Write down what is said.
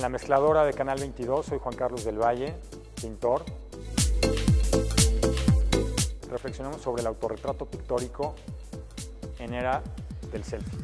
En la mezcladora de Canal 22 soy Juan Carlos del Valle, pintor. Reflexionamos sobre el autorretrato pictórico en era del selfie.